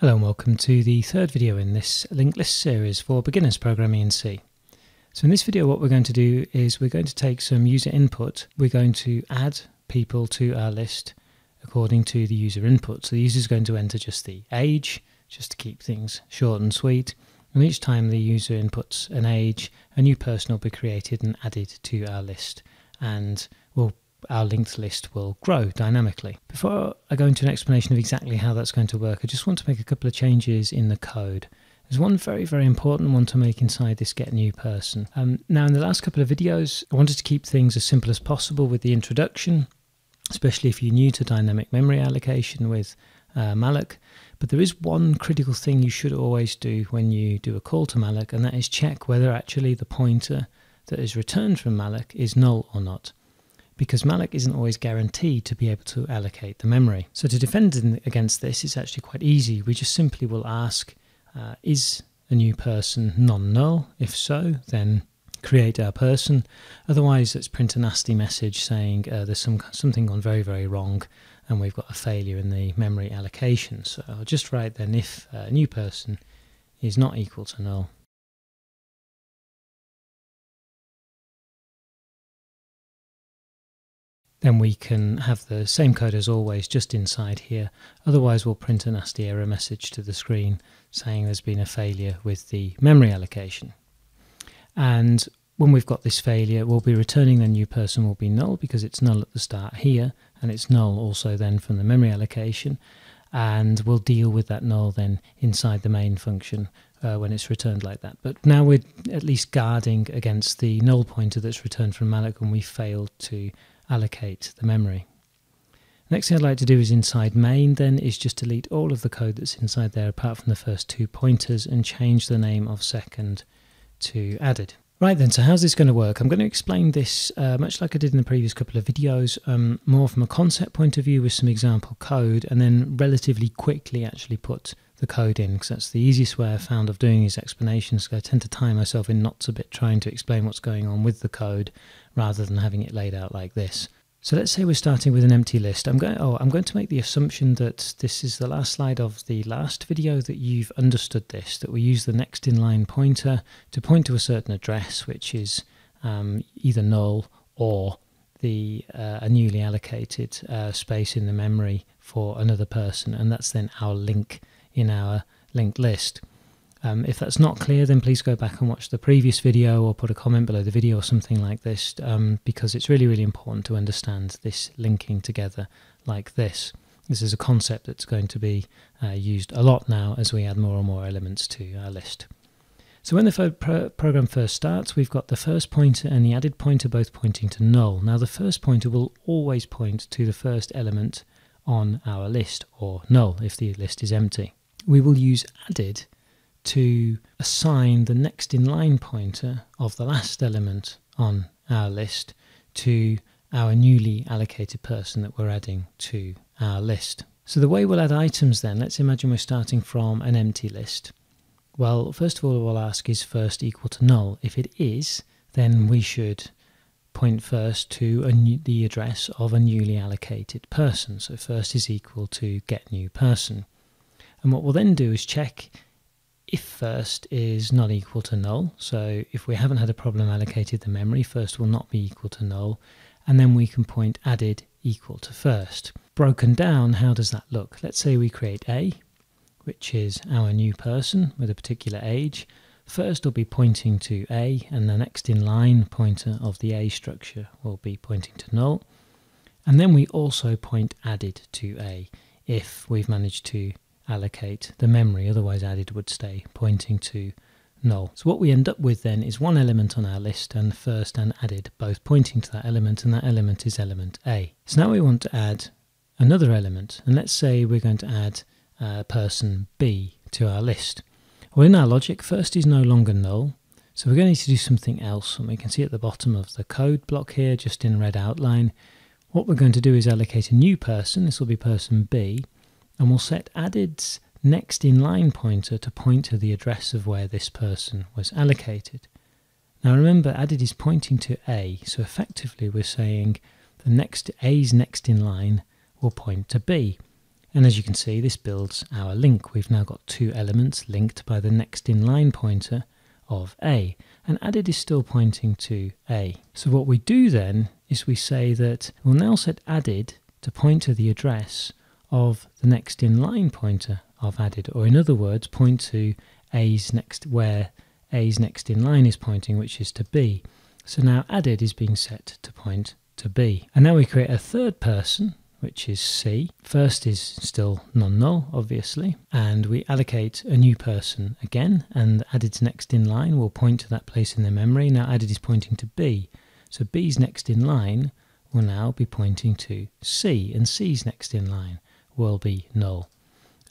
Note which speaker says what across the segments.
Speaker 1: Hello and welcome to the third video in this linked list series for beginners programming in C. So in this video what we're going to do is we're going to take some user input, we're going to add people to our list according to the user input. So the user is going to enter just the age, just to keep things short and sweet, and each time the user inputs an age, a new person will be created and added to our list and we'll our linked list will grow dynamically. Before I go into an explanation of exactly how that's going to work, I just want to make a couple of changes in the code. There's one very, very important one to make inside this get new person. Um, now, in the last couple of videos, I wanted to keep things as simple as possible with the introduction, especially if you're new to dynamic memory allocation with uh, malloc. But there is one critical thing you should always do when you do a call to malloc, and that is check whether actually the pointer that is returned from malloc is null or not because malloc isn't always guaranteed to be able to allocate the memory. So to defend against this, it's actually quite easy. We just simply will ask, uh, is a new person non-null? If so, then create our person. Otherwise, let's print a nasty message saying uh, there's some something gone very, very wrong and we've got a failure in the memory allocation. So I'll just write then if a new person is not equal to null. Then we can have the same code as always just inside here. Otherwise we'll print a nasty error message to the screen saying there's been a failure with the memory allocation. And when we've got this failure, we'll be returning the new person will be null because it's null at the start here, and it's null also then from the memory allocation. And we'll deal with that null then inside the main function uh, when it's returned like that. But now we're at least guarding against the null pointer that's returned from malloc when we failed to allocate the memory. Next thing I'd like to do is inside main then is just delete all of the code that's inside there apart from the first two pointers and change the name of second to added. Right then, so how's this going to work? I'm going to explain this uh, much like I did in the previous couple of videos, um, more from a concept point of view with some example code and then relatively quickly actually put the code in because that's the easiest way I've found of doing these explanations. I tend to tie myself in knots a bit trying to explain what's going on with the code rather than having it laid out like this. So let's say we're starting with an empty list. I'm going, oh, I'm going to make the assumption that this is the last slide of the last video that you've understood this, that we use the next in line pointer to point to a certain address, which is um, either null or the uh, a newly allocated uh, space in the memory for another person, and that's then our link in our linked list. Um, if that's not clear, then please go back and watch the previous video or put a comment below the video or something like this, um, because it's really, really important to understand this linking together like this. This is a concept that's going to be uh, used a lot now as we add more and more elements to our list. So when the pro program first starts, we've got the first pointer and the added pointer both pointing to null. Now the first pointer will always point to the first element on our list, or null if the list is empty. We will use added to assign the next in line pointer of the last element on our list to our newly allocated person that we're adding to our list. So the way we'll add items then, let's imagine we're starting from an empty list. Well, first of all, we'll ask is first equal to null. If it is, then we should point first to new, the address of a newly allocated person. So first is equal to get new person. And what we'll then do is check if first is not equal to null, so if we haven't had a problem allocated the memory, first will not be equal to null, and then we can point added equal to first. Broken down, how does that look? Let's say we create A, which is our new person with a particular age. First will be pointing to A, and the next in line pointer of the A structure will be pointing to null. And then we also point added to A if we've managed to allocate the memory, otherwise added would stay pointing to null. So what we end up with then is one element on our list and first and added both pointing to that element and that element is element A. So now we want to add another element and let's say we're going to add uh, person B to our list. Well in our logic first is no longer null so we're going to need to do something else and we can see at the bottom of the code block here just in red outline what we're going to do is allocate a new person, this will be person B and we'll set added's next in line pointer to point to the address of where this person was allocated. Now remember added is pointing to A, so effectively we're saying the next A's next in line will point to B. And as you can see, this builds our link. We've now got two elements linked by the next in line pointer of A, and added is still pointing to A. So what we do then is we say that we'll now set added to point to the address of the next in line pointer I've added, or in other words, point to A's next where A's next in line is pointing, which is to B. So now added is being set to point to B. And now we create a third person which is C. First is still non-null, obviously, and we allocate a new person again, and added's next in line will point to that place in the memory. Now added is pointing to B, so B's next in line will now be pointing to C, and C's next in line will be null.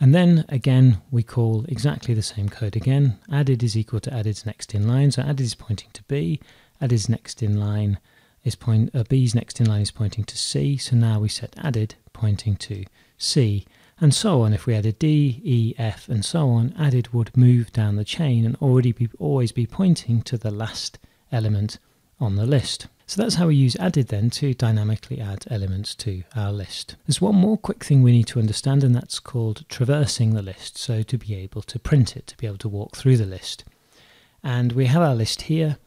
Speaker 1: And then again, we call exactly the same code again. Added is equal to added's next in line, so added is pointing to B, added's next in line is point uh, B's next in line is pointing to C, so now we set added pointing to C, and so on. If we added D, E, F, and so on, added would move down the chain and already be always be pointing to the last element on the list. So that's how we use added then to dynamically add elements to our list. There's one more quick thing we need to understand and that's called traversing the list. So to be able to print it, to be able to walk through the list. And we have our list here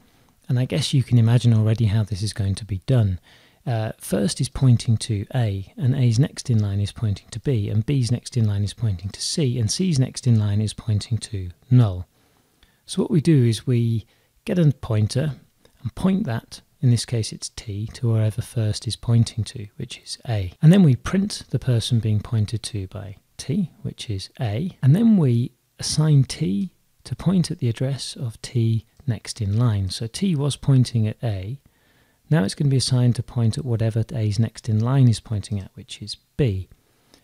Speaker 1: and I guess you can imagine already how this is going to be done. Uh, first is pointing to A, and A's next in line is pointing to B, and B's next in line is pointing to C, and C's next in line is pointing to null. So what we do is we get a pointer and point that, in this case it's T, to wherever first is pointing to, which is A. And then we print the person being pointed to by T, which is A, and then we assign T to point at the address of T next in line. So T was pointing at A. Now it's going to be assigned to point at whatever A's next in line is pointing at, which is B.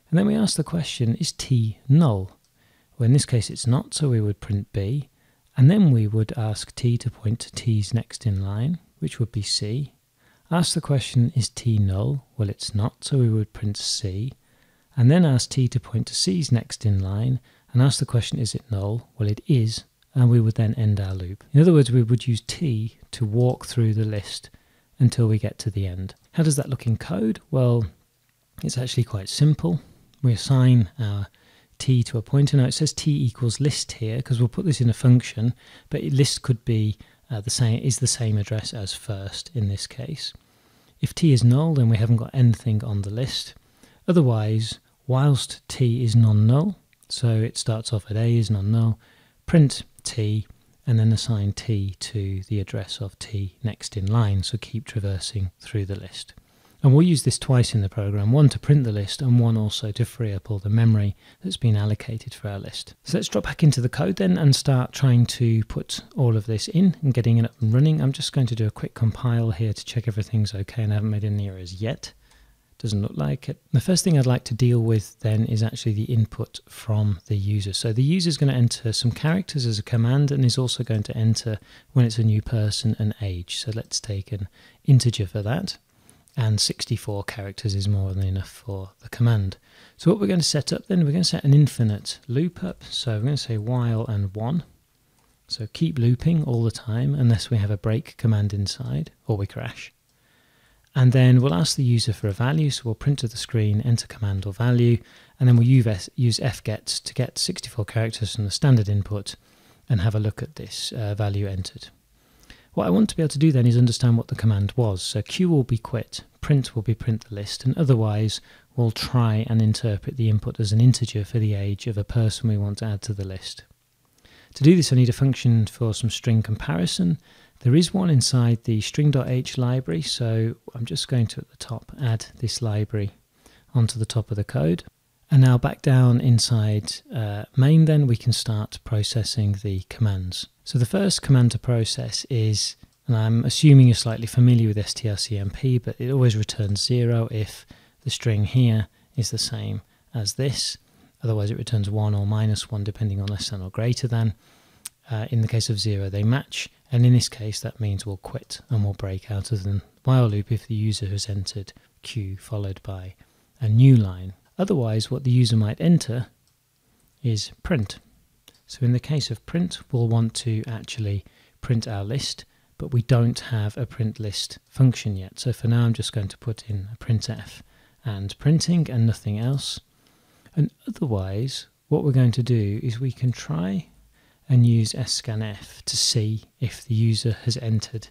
Speaker 1: And then we ask the question, is T null? Well, in this case it's not, so we would print B. And then we would ask T to point to T's next in line, which would be C. Ask the question, is T null? Well, it's not, so we would print C. And then ask T to point to C's next in line, and ask the question, is it null? Well, it is, and we would then end our loop. In other words, we would use T to walk through the list until we get to the end. How does that look in code? Well, it's actually quite simple. We assign our t to a pointer. Now it says t equals list here because we'll put this in a function, but list could be uh, the same is the same address as first in this case. If t is null, then we haven't got anything on the list. Otherwise, whilst t is non-null, so it starts off at a is non-null, print t and then assign t to the address of t next in line, so keep traversing through the list. And we'll use this twice in the program, one to print the list and one also to free up all the memory that's been allocated for our list. So let's drop back into the code then and start trying to put all of this in and getting it up and running. I'm just going to do a quick compile here to check everything's okay and I haven't made any errors yet doesn't look like it. The first thing I'd like to deal with then is actually the input from the user. So the user is going to enter some characters as a command and is also going to enter when it's a new person an age. So let's take an integer for that and 64 characters is more than enough for the command. So what we're going to set up then, we're going to set an infinite loop up. So we're going to say while and 1. So keep looping all the time unless we have a break command inside or we crash. And then we'll ask the user for a value, so we'll print to the screen, enter command or value, and then we'll use, fget to get 64 characters from the standard input and have a look at this uh, value entered. What I want to be able to do then is understand what the command was. So q will be quit, print will be print the list, and otherwise we'll try and interpret the input as an integer for the age of a person we want to add to the list. To do this I need a function for some string comparison there is one inside the string.h library, so I'm just going to at the top add this library onto the top of the code. And now back down inside uh, main then we can start processing the commands. So the first command to process is, and I'm assuming you're slightly familiar with strcmp, but it always returns zero if the string here is the same as this. Otherwise it returns one or minus one depending on less than or greater than. Uh, in the case of zero they match and in this case, that means we'll quit and we'll break out of the while loop if the user has entered q followed by a new line. Otherwise, what the user might enter is print. So in the case of print, we'll want to actually print our list, but we don't have a print list function yet. So for now, I'm just going to put in a printf and printing and nothing else. And otherwise, what we're going to do is we can try and use scanf to see if the user has entered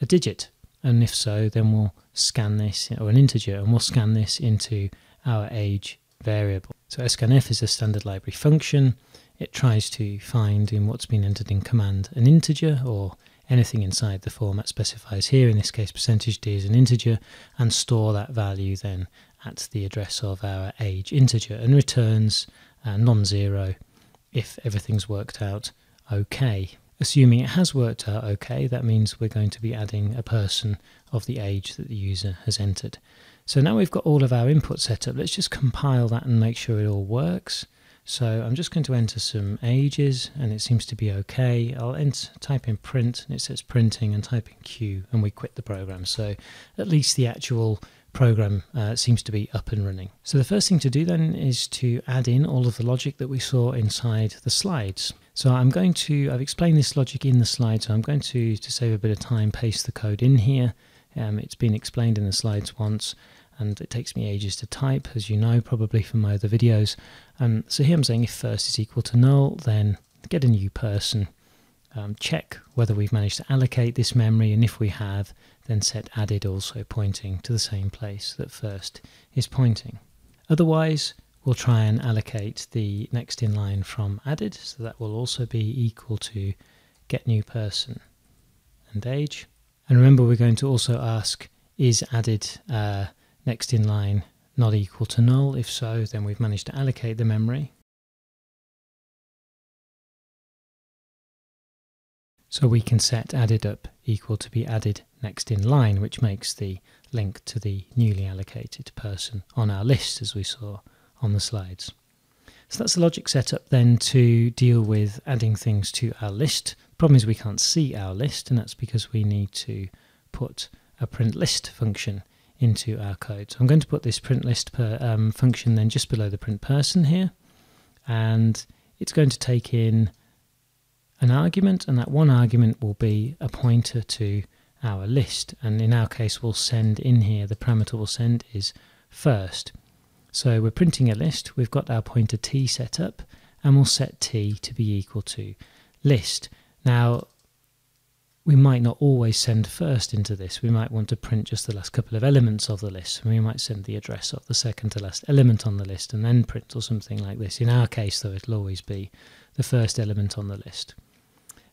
Speaker 1: a digit. And if so, then we'll scan this, or an integer, and we'll scan this into our age variable. So scanf is a standard library function. It tries to find in what's been entered in command an integer or anything inside the format specifies here, in this case percentage %d is an integer, and store that value then at the address of our age integer and returns uh, non-zero if everything's worked out okay. Assuming it has worked out okay, that means we're going to be adding a person of the age that the user has entered. So now we've got all of our input set up, let's just compile that and make sure it all works. So I'm just going to enter some ages and it seems to be okay. I'll enter, type in print and it says printing and type in Q and we quit the program. So at least the actual program uh, seems to be up and running. So the first thing to do then is to add in all of the logic that we saw inside the slides. So I'm going to, I've explained this logic in the slide, so I'm going to, to save a bit of time, paste the code in here. Um, it's been explained in the slides once and it takes me ages to type, as you know probably from my other videos. Um, so here I'm saying if first is equal to null, then get a new person, um, check whether we've managed to allocate this memory, and if we have, then set added also pointing to the same place that first is pointing. Otherwise, we'll try and allocate the next in line from added, so that will also be equal to get new person and age. And remember, we're going to also ask is added uh, next in line not equal to null? If so, then we've managed to allocate the memory. So we can set added up equal to be added next in line, which makes the link to the newly allocated person on our list, as we saw on the slides. So that's the logic setup then to deal with adding things to our list. Problem is we can't see our list, and that's because we need to put a print list function into our code. So I'm going to put this print list per, um, function then just below the print person here, and it's going to take in an argument, and that one argument will be a pointer to our list. And in our case, we'll send in here, the parameter we'll send is first. So we're printing a list, we've got our pointer t set up, and we'll set t to be equal to list. Now, we might not always send first into this. We might want to print just the last couple of elements of the list. And we might send the address of the second to last element on the list and then print or something like this. In our case, though, it'll always be the first element on the list.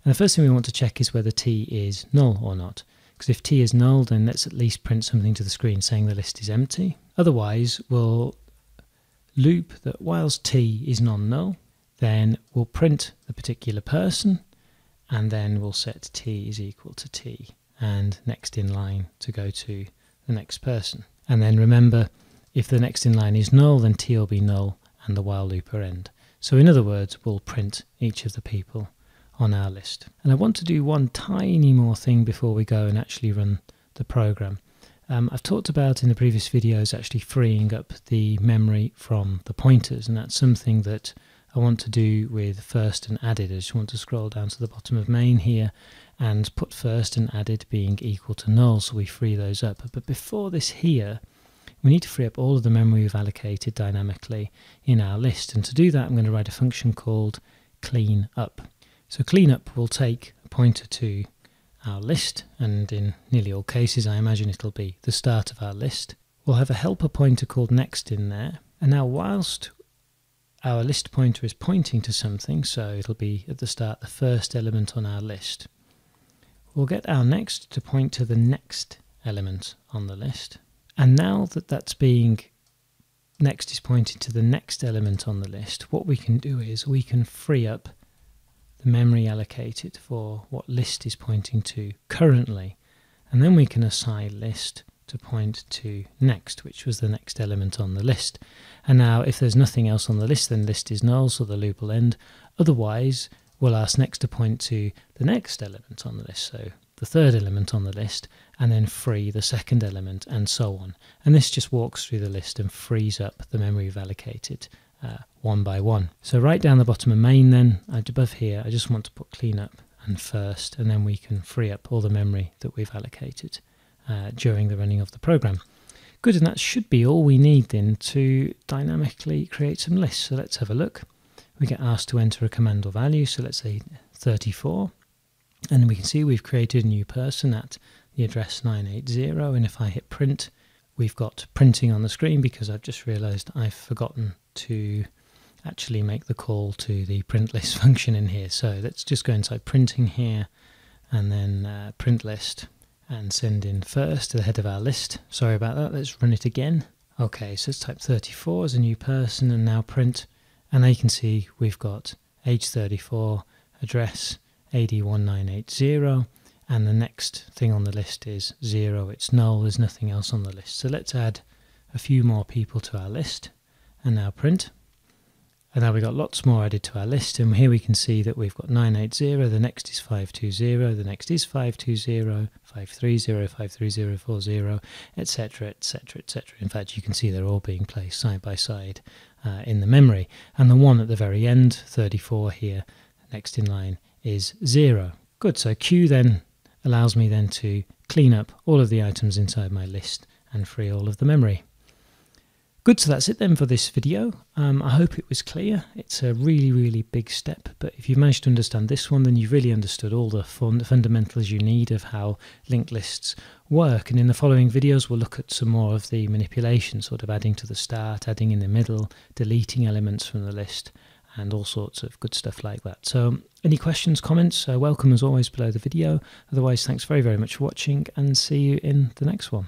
Speaker 1: And the first thing we want to check is whether t is null or not. Because if t is null, then let's at least print something to the screen saying the list is empty. Otherwise, we'll loop that whilst t is non-null, then we'll print the particular person and then we'll set t is equal to t and next in line to go to the next person. And then remember, if the next in line is null, then t will be null and the while loop will end. So in other words, we'll print each of the people on our list. And I want to do one tiny more thing before we go and actually run the program. Um, I've talked about in the previous videos actually freeing up the memory from the pointers, and that's something that I want to do with first and added. I just want to scroll down to the bottom of main here and put first and added being equal to null so we free those up. But before this here, we need to free up all of the memory we've allocated dynamically in our list. And to do that, I'm going to write a function called clean up. So clean up will take a pointer to our list, and in nearly all cases, I imagine it'll be the start of our list. We'll have a helper pointer called next in there. And now whilst our list pointer is pointing to something, so it'll be at the start the first element on our list. We'll get our next to point to the next element on the list. And now that that's being next is pointing to the next element on the list, what we can do is we can free up the memory allocated for what list is pointing to currently. And then we can assign list to point to next, which was the next element on the list. And now if there's nothing else on the list, then list is null, so the loop will end. Otherwise, we'll ask next to point to the next element on the list, so the third element on the list, and then free the second element, and so on. And this just walks through the list and frees up the memory we've allocated uh, one by one. So right down the bottom of main then, above here, I just want to put cleanup and first, and then we can free up all the memory that we've allocated uh, during the running of the program. Good, and that should be all we need then to dynamically create some lists. So let's have a look. We get asked to enter a command or value, so let's say 34. And we can see we've created a new person at the address 980, and if I hit print, we've got printing on the screen because I've just realized I've forgotten to actually make the call to the print list function in here. So let's just go inside printing here and then uh, print list and send in first to the head of our list. Sorry about that, let's run it again. Okay, so let's type 34 as a new person and now print. And now you can see we've got age 34, address AD1980, and the next thing on the list is 0. It's null, there's nothing else on the list. So let's add a few more people to our list and now print. And now we've got lots more added to our list, and here we can see that we've got 980, the next is 520, the next is 520, 530, 53040, etc., etc., etc. In fact, you can see they're all being placed side by side uh, in the memory. And the one at the very end, 34 here, next in line, is 0. Good, so Q then allows me then to clean up all of the items inside my list and free all of the memory. Good, so that's it then for this video. Um, I hope it was clear. It's a really, really big step, but if you've managed to understand this one, then you've really understood all the fun fundamentals you need of how linked lists work. And in the following videos, we'll look at some more of the manipulation, sort of adding to the start, adding in the middle, deleting elements from the list, and all sorts of good stuff like that. So any questions, comments, uh, welcome as always below the video. Otherwise, thanks very, very much for watching and see you in the next one.